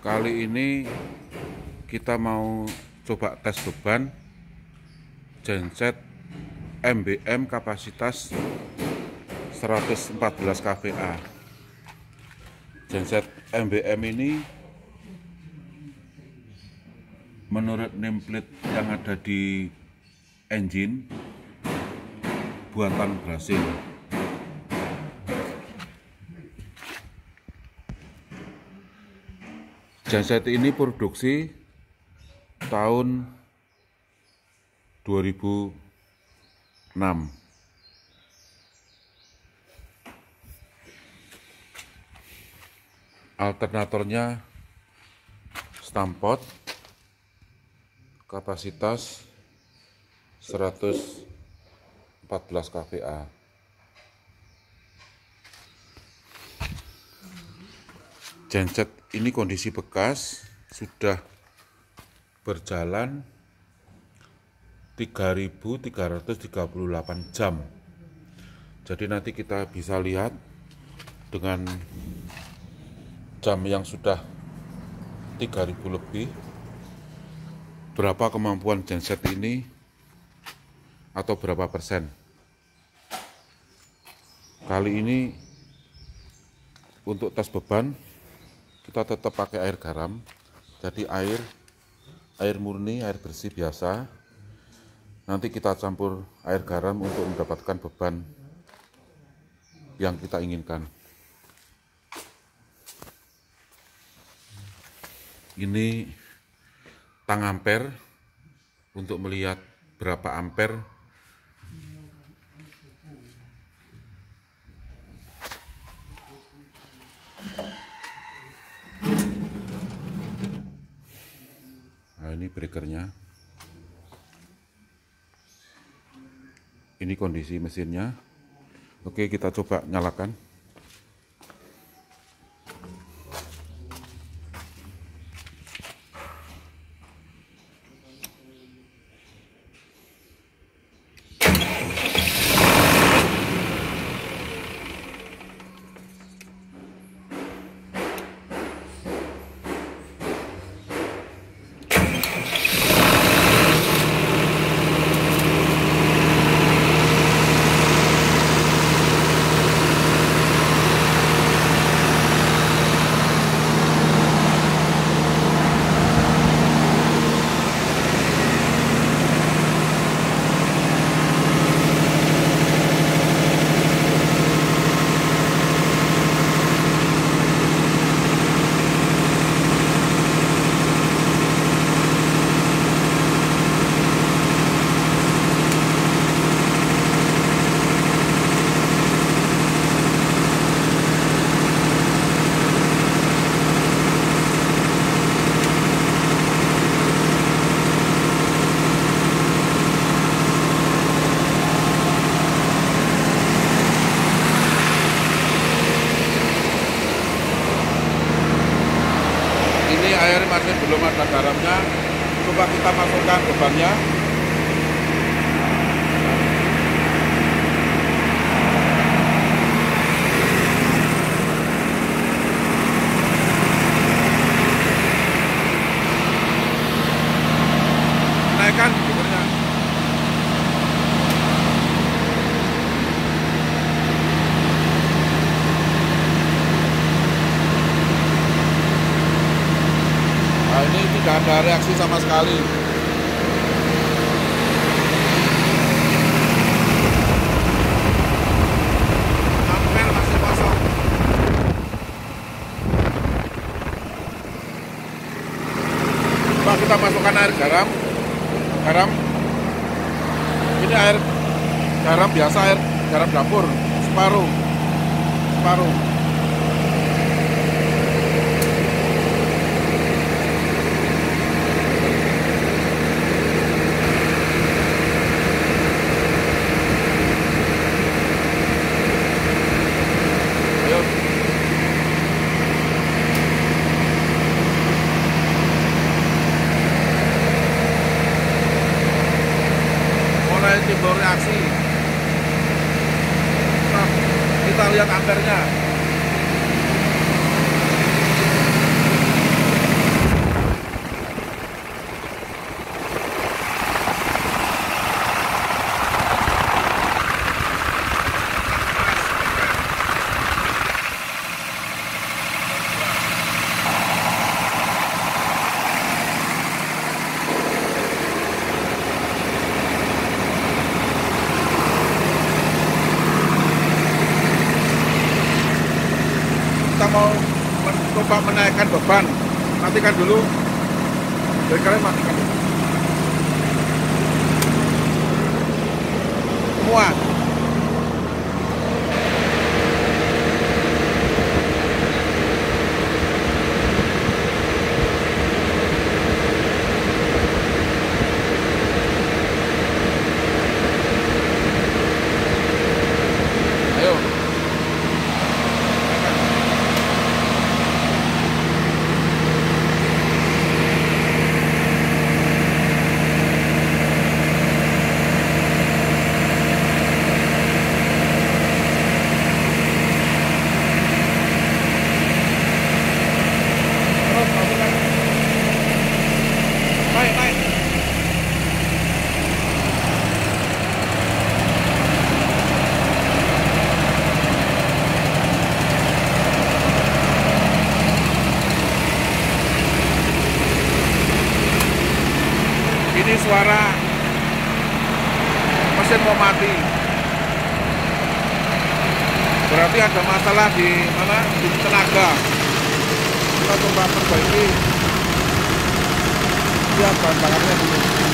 Kali ini kita mau coba tes beban genset MBM kapasitas 114 kVA. Genset MBM ini menurut nameplate yang ada di engine buatan Brasil. Genset ini produksi tahun 2006. Alternatornya stampot kapasitas 114 kVA. Genset ini kondisi bekas sudah berjalan 3338 jam. Jadi nanti kita bisa lihat dengan jam yang sudah 3000 lebih berapa kemampuan genset ini atau berapa persen. Kali ini untuk tes beban kita tetap pakai air garam. Jadi air air murni air bersih biasa. Nanti kita campur air garam untuk mendapatkan beban yang kita inginkan. Ini tang ampere untuk melihat berapa ampere breakernya. Ini kondisi mesinnya. Oke, kita coba nyalakan. Ini air masih belum ada garamnya. Coba kita masukkan bebannya. Ada reaksi sama sekali. Masih kita masukkan air garam. Garam. Ini air garam biasa, air garam dapur, separuh. Separuh. Lihat ampernya. Bapak menaikkan beban, matikan dulu. Jadi kalian matikan dulu. Suara. Mesin mau mati. Berarti ada masalah di mana? Di tenaga. Kita coba perbaiki. Lihat bahan bakarnya dulu